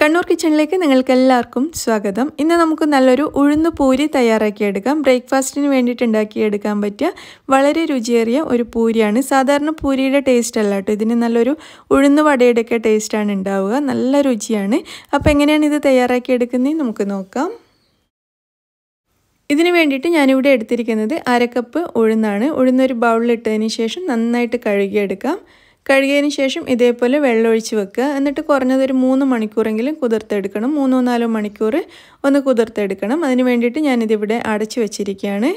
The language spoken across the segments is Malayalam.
കണ്ണൂർ കിച്ചണിലേക്ക് നിങ്ങൾക്ക് എല്ലാവർക്കും സ്വാഗതം. ഇന്ന് നമുക്ക് നല്ലൊരു ഉഴുന്ന് പൂരി തയ്യാറാക്കിയെടുക്കാം. ബ്രേക്ക്ഫാസ്റ്റിന് വേണ്ടിയിട്ട് ഉണ്ടാക്കിയെടുക്കാൻ പറ്റിയ വളരെ രുചിയേറിയ ഒരു പൂരിയാണ്. സാധാരണ പൂരിയുടെ ടേസ്റ്റ് അല്ല കേട്ടോ. ഇതിന് നല്ലൊരു ഉഴുന്ന് വടയുടെയൊക്കെ ടേസ്റ്റാണ് ഉണ്ടാവുക. നല്ല രുചിയാണ്. അപ്പോൾ എങ്ങനെയാണ് ഇത് തയ്യാറാക്കിയെടുക്കുന്നത് നമുക്ക് നോക്കാം. ഇതിന് വേണ്ടിയിട്ട് ഞാനിവിടെ എടുത്തിരിക്കുന്നത് അരക്കപ്പ് ഉഴുന്നാണ്. ഉഴുന്നൊരു ബൗളിലിട്ടതിന് ശേഷം നന്നായിട്ട് കഴുകിയെടുക്കാം. കഴുകിയതിന് ശേഷം ഇതേപോലെ വെള്ളമൊഴിച്ച് വെക്കുക. എന്നിട്ട് കുറഞ്ഞതൊരു മൂന്ന് മണിക്കൂറെങ്കിലും കുതിർത്തെടുക്കണം. മൂന്നോ നാലോ മണിക്കൂർ ഒന്ന് കുതിർത്തെടുക്കണം. അതിന് വേണ്ടിയിട്ട് ഞാനിതിവിടെ അടച്ചു വെച്ചിരിക്കുകയാണ്.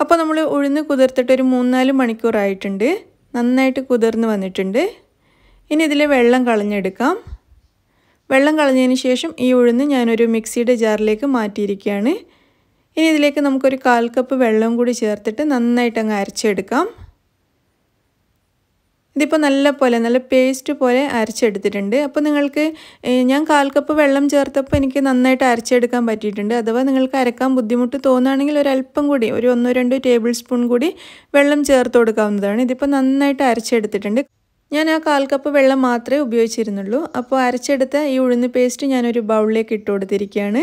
അപ്പോൾ നമ്മൾ ഉഴുന്ന് കുതിർത്തിട്ട് ഒരു മൂന്നാൽ മണിക്കൂറായിട്ടുണ്ട്. നന്നായിട്ട് കുതിർന്ന് വന്നിട്ടുണ്ട്. ഇനി ഇതിൽ വെള്ളം കളഞ്ഞെടുക്കാം. വെള്ളം കളഞ്ഞതിന് ശേഷം ഈ ഉഴുന്ന് ഞാനൊരു മിക്സിയുടെ ജാറിലേക്ക് മാറ്റിയിരിക്കുകയാണ്. ഇനി ഇതിലേക്ക് നമുക്കൊരു കാൽ കപ്പ് വെള്ളം കൂടി ചേർത്തിട്ട് നന്നായിട്ട് അങ്ങ് അരച്ചെടുക്കാം. ഇതിപ്പോൾ നല്ല പോലെ നല്ല പേസ്റ്റ് പോലെ അരച്ചെടുത്തിട്ടുണ്ട്. അപ്പോൾ നിങ്ങൾക്ക് ഞാൻ കാൽ കപ്പ് വെള്ളം ചേർത്തപ്പോൾ എനിക്ക് നന്നായിട്ട് അരച്ചെടുക്കാൻ പറ്റിയിട്ടുണ്ട്. അഥവാ നിങ്ങൾക്ക് അരക്കാൻ ബുദ്ധിമുട്ട് തോന്നുകയാണെങ്കിൽ ഒരല്പം കൂടി ഒരു ഒന്നോ രണ്ടോ ടേബിൾ സ്പൂൺ കൂടി വെള്ളം ചേർത്ത് കൊടുക്കാവുന്നതാണ്. ഇതിപ്പോൾ നന്നായിട്ട് അരച്ചെടുത്തിട്ടുണ്ട്. ഞാൻ ആ കാൽ കപ്പ് വെള്ളം മാത്രമേ ഉപയോഗിച്ചിരുന്നുള്ളൂ. അപ്പോൾ അരച്ചെടുത്ത ഈ ഉഴുന്ന് പേസ്റ്റ് ഞാനൊരു ബൗളിലേക്ക് ഇട്ട് കൊടുത്തിരിക്കുകയാണ്.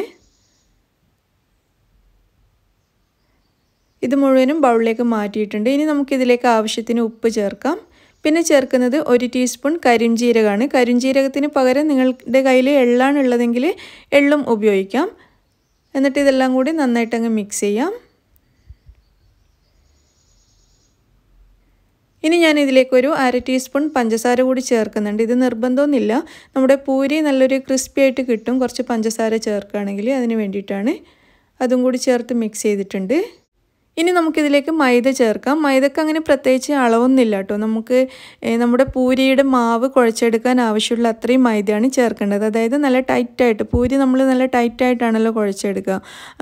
ഇത് മുഴുവനും ബൗളിലേക്ക് മാറ്റിയിട്ടുണ്ട്. ഇനി നമുക്കിതിലേക്ക് ആവശ്യത്തിന് ഉപ്പ് ചേർക്കാം. പിന്നെ ചേർക്കുന്നത് ഒരു ടീസ്പൂൺ കരിഞ്ചീരകമാണ് കരിഞ്ചീരകത്തിന് പകരം നിങ്ങളുടെ കയ്യിൽ എള്ളാണുള്ളതെങ്കിൽ എള്ളും ഉപയോഗിക്കാം. എന്നിട്ട് ഇതെല്ലാം കൂടി നന്നായിട്ടങ്ങ് മിക്സ് ചെയ്യാം. ഇനി ഞാൻ ഇതിലേക്കൊരു അര ടീസ്പൂൺ പഞ്ചസാര കൂടി ചേർക്കുന്നുണ്ട്. ഇത് നിർബന്ധമൊന്നുമില്ല. നമ്മുടെ പൂരി നല്ലൊരു ക്രിസ്പി ആയിട്ട് കിട്ടും. കുറച്ച് പഞ്ചസാര ചേർക്കുകയാണെങ്കിൽ അതിന് വേണ്ടിയിട്ടാണ്. അതും കൂടി ചേർത്ത് മിക്സ് ചെയ്തിട്ടുണ്ട്. ഇനി നമുക്കിതിലേക്ക് മൈദ ചേർക്കാം. മൈദക്ക് അങ്ങനെ പ്രത്യേകിച്ച് അളവൊന്നുമില്ല കേട്ടോ. നമുക്ക് നമ്മുടെ പൂരിയുടെ മാവ് കുഴച്ചെടുക്കാൻ ആവശ്യമുള്ള അത്രയും മൈദയാണ് ചേർക്കേണ്ടത്. അതായത് നല്ല ടൈറ്റായിട്ട് പൂരി നമ്മൾ നല്ല ടൈറ്റായിട്ടാണല്ലോ കുഴച്ചെടുക്കുക.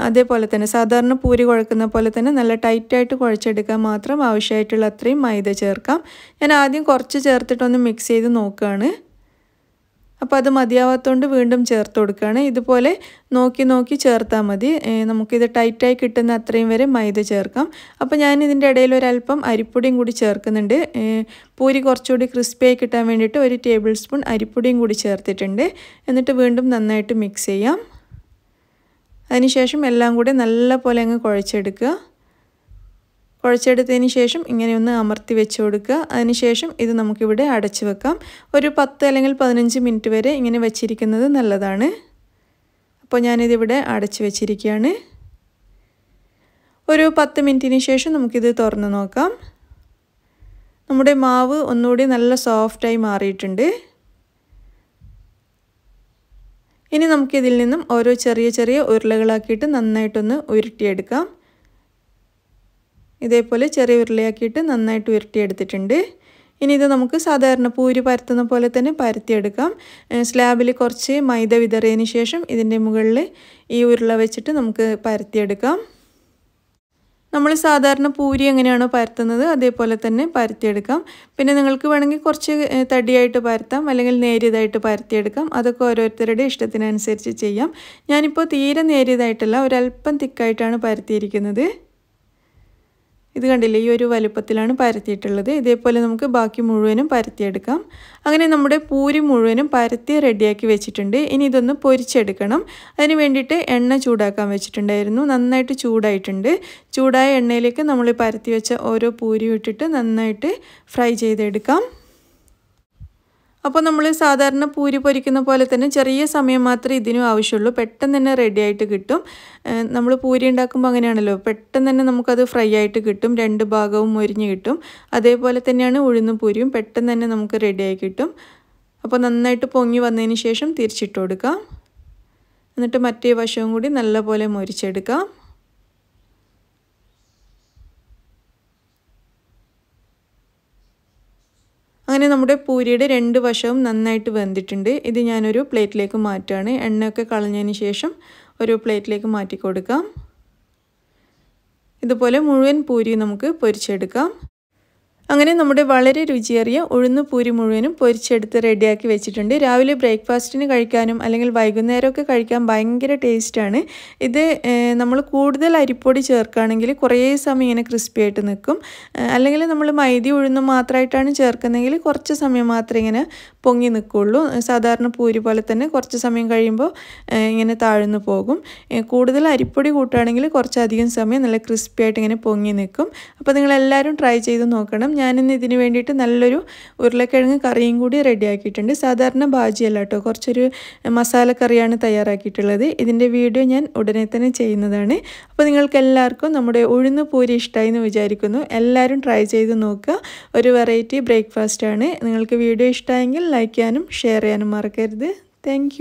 അതേപോലെ തന്നെ സാധാരണ പൂരി കുഴക്കുന്ന പോലെ തന്നെ നല്ല ടൈറ്റായിട്ട് കുഴച്ചെടുക്കാൻ മാത്രം ആവശ്യമായിട്ടുള്ള അത്രയും മൈദ ചേർക്കാം. ഞാൻ ആദ്യം കുറച്ച് ചേർത്തിട്ടൊന്ന് മിക്സ് ചെയ്ത് നോക്കുകയാണ്. അപ്പോൾ അത് മതിയാവാത്തതുകൊണ്ട് വീണ്ടും ചേർത്ത് കൊടുക്കുകയാണ് ഇതുപോലെ നോക്കി നോക്കി ചേർത്താൽ മതി. നമുക്കിത് ടൈറ്റായി കിട്ടുന്ന അത്രയും വരെ മൈദ ചേർക്കാം. അപ്പോൾ ഞാൻ ഇതിന്റെ ഇടയിൽ ഒരല്പം അരിപ്പൊടിയും കൂടി ചേർക്കുന്നുണ്ട്. പൂരി കുറച്ചുകൂടി ക്രിസ്പിയായി കിട്ടാൻ വേണ്ടിയിട്ട് ഒരു ടേബിൾ സ്പൂൺ അരിപ്പൊടിയും കൂടി ചേർത്തിട്ടുണ്ട്. എന്നിട്ട് വീണ്ടും നന്നായിട്ട് മിക്സ് ചെയ്യാം. അതിനുശേഷം എല്ലാം കൂടി നല്ല പോലെ അങ്ങ് കുഴച്ചെടുക്കുക. കുഴച്ചെടുത്തതിന് ശേഷം ഇങ്ങനെ ഒന്ന് അമർത്തി വെച്ച് കൊടുക്കുക. അതിനുശേഷം ഇത് നമുക്കിവിടെ അടച്ചു വെക്കാം. ഒരു പത്ത് അല്ലെങ്കിൽ പതിനഞ്ച് മിനിറ്റ് വരെ ഇങ്ങനെ വെച്ചിരിക്കുന്നത് നല്ലതാണ്. അപ്പോൾ ഞാനിതിവിടെ അടച്ചു വെച്ചിരിക്കുകയാണ്. ഒരു പത്ത് മിനിറ്റിന് ശേഷം നമുക്കിത് തുറന്ന് നോക്കാം. നമ്മുടെ മാവ് ഒന്നുകൂടി നല്ല സോഫ്റ്റായി മാറിയിട്ടുണ്ട്. ഇനി നമുക്കിതിൽ നിന്നും ഓരോ ചെറിയ ചെറിയ ഉരുളകളാക്കിയിട്ട് നന്നായിട്ടൊന്ന് ഉരുട്ടിയെടുക്കാം. ഇതേപോലെ ചെറിയ ഉരുളയാക്കിയിട്ട് നന്നായിട്ട് ഉരുട്ടിയെടുത്തിട്ടുണ്ട്. ഇനി ഇത് നമുക്ക് സാധാരണ പൂരി പരത്തുന്ന പോലെ തന്നെ പരത്തിയെടുക്കാം. സ്ലാബിൽ കുറച്ച് മൈദ വിതറിയതിന് ശേഷം ഇതിന്റെ മുകളിൽ ഈ ഉരുള വെച്ചിട്ട് നമുക്ക് പരത്തിയെടുക്കാം. നമ്മൾ സാധാരണ പൂരി എങ്ങനെയാണോ പരത്തുന്നത് അതേപോലെ തന്നെ പരത്തിയെടുക്കാം. പിന്നെ നിങ്ങൾക്ക് വേണമെങ്കിൽ കുറച്ച് തടിയായിട്ട് പരത്താം അല്ലെങ്കിൽ നേരിയതായിട്ട് പരത്തിയെടുക്കാം. അതൊക്കെ ഓരോരുത്തരുടെ ഇഷ്ടത്തിനനുസരിച്ച് ചെയ്യാം. ഞാനിപ്പോൾ തീരെ നേരിയതായിട്ടല്ല ഒരല്പം തിക്കായിട്ടാണ് പരത്തിയിരിക്കുന്നത്. ഇത് കണ്ടില്ലേ ഈ ഒരു വലുപ്പത്തിലാണ് പരത്തിയിട്ടുള്ളത്. ഇതേപോലെ നമുക്ക് ബാക്കി മുഴുവനും പരത്തിയെടുക്കാം. അങ്ങനെ നമ്മുടെ പൂരി മുഴുവനും പരത്തി റെഡിയാക്കി വെച്ചിട്ടുണ്ട്. ഇനി ഇതൊന്ന് പൊരിച്ചെടുക്കണം. അതിന് വേണ്ടിയിട്ട് എണ്ണ ചൂടാക്കാൻ വെച്ചിട്ടുണ്ടായിരുന്നു. നന്നായിട്ട് ചൂടായിട്ടുണ്ട്. ചൂടായ എണ്ണയിലേക്ക് നമ്മൾ പരത്തി വെച്ച ഓരോ പൂരി ഇട്ടിട്ട് നന്നായിട്ട് ഫ്രൈ ചെയ്തെടുക്കാം. അപ്പോൾ നമ്മൾ സാധാരണ പൂരി പൊരിക്കുന്ന പോലെ തന്നെ ചെറിയ സമയം മാത്രമേ ഇതിനും ആവശ്യമുള്ളൂ. പെട്ടെന്ന് തന്നെ റെഡി ആയിട്ട് കിട്ടും. നമ്മൾ പൂരി ഉണ്ടാക്കുമ്പോൾ അങ്ങനെയാണല്ലോ. പെട്ടെന്ന് തന്നെ നമുക്കത് ഫ്രൈ ആയിട്ട് കിട്ടും. രണ്ട് ഭാഗവും മുരിഞ്ഞ് കിട്ടും. അതേപോലെ തന്നെയാണ് ഉഴുന്ന് പൂരിയും പെട്ടെന്ന് തന്നെ നമുക്ക് റെഡിയായി കിട്ടും. അപ്പോൾ നന്നായിട്ട് പൊങ്ങി വന്നതിന് ശേഷം തിരിച്ചിട്ട് കൊടുക്കാം. എന്നിട്ട് മറ്റേ വശവും കൂടി നല്ലപോലെ മൊരിച്ചെടുക്കാം. അങ്ങനെ നമ്മുടെ പൂരിയുടെ രണ്ട് വശവും നന്നായിട്ട് വെന്തിട്ടുണ്ട്. ഇത് ഞാനൊരു പ്ലേറ്റിലേക്ക് മാറ്റുകയാണ്. എണ്ണയൊക്കെ കളഞ്ഞതിന് ശേഷം ഒരു പ്ലേറ്റിലേക്ക് മാറ്റി കൊടുക്കാം ഇതുപോലെ മുഴുവൻ പൂരി നമുക്ക് പൊരിച്ചെടുക്കാം. അങ്ങനെ നമ്മുടെ വളരെ രുചിയേറിയ ഉഴുന്ന് പൂരി മുഴുവനും പൊരിച്ചെടുത്ത് റെഡിയാക്കി വെച്ചിട്ടുണ്ട്. രാവിലെ ബ്രേക്ക്ഫാസ്റ്റിന് കഴിക്കാനും അല്ലെങ്കിൽ വൈകുന്നേരമൊക്കെ കഴിക്കാൻ ഭയങ്കര ടേസ്റ്റാണ്. ഇത് നമ്മൾ കൂടുതൽ അരിപ്പൊടി ചേർക്കുകയാണെങ്കിൽ കുറേ സമയം ഇങ്ങനെ ക്രിസ്പി ആയിട്ട് നിൽക്കും. അല്ലെങ്കിൽ നമ്മൾ മൈദ ഉഴുന്ന് മാത്രമായിട്ടാണ് ചേർക്കുന്നതെങ്കിൽ കുറച്ച് സമയം മാത്രമേ ഇങ്ങനെ പൊങ്ങി നിൽക്കുള്ളൂ. സാധാരണ പൂരി പോലെ തന്നെ കുറച്ച് സമയം കഴിയുമ്പോൾ ഇങ്ങനെ താഴ്ന്നു പോകും. കൂടുതൽ അരിപ്പൊടി കൂട്ടുകയാണെങ്കിൽ കുറച്ചധികം സമയം നല്ല ക്രിസ്പി ആയിട്ട് ഇങ്ങനെ പൊങ്ങി നിൽക്കും. അപ്പോൾ നിങ്ങളെല്ലാവരും ട്രൈ ചെയ്ത് നോക്കണം. ഞാനിന്ന് ഇതിന് വേണ്ടിയിട്ട് നല്ലൊരു ഉരുളക്കിഴങ്ങ് കറിയും കൂടി റെഡിയാക്കിയിട്ടുണ്ട്. സാധാരണ ബാജിയല്ല കേട്ടോ. കുറച്ചൊരു മസാലക്കറിയാണ് തയ്യാറാക്കിയിട്ടുള്ളത്. ഇതിന്റെ വീഡിയോ ഞാൻ ഉടനെ തന്നെ ചെയ്യുന്നതാണ്. അപ്പോൾ നിങ്ങൾക്ക് എല്ലാവർക്കും നമ്മുടെ ഉഴുന്ന് പൂരി ഇഷ്ടമായി എന്ന് വിചാരിക്കുന്നു. എല്ലാവരും ട്രൈ ചെയ്ത് നോക്കുക. ഒരു വെറൈറ്റി ബ്രേക്ക്ഫാസ്റ്റാണ്. നിങ്ങൾക്ക് വീഡിയോ ഇഷ്ടമായെങ്കിൽ ലൈക്ക് ചെയ്യാനും ഷെയർ ചെയ്യാനും മറക്കരുത്. താങ്ക്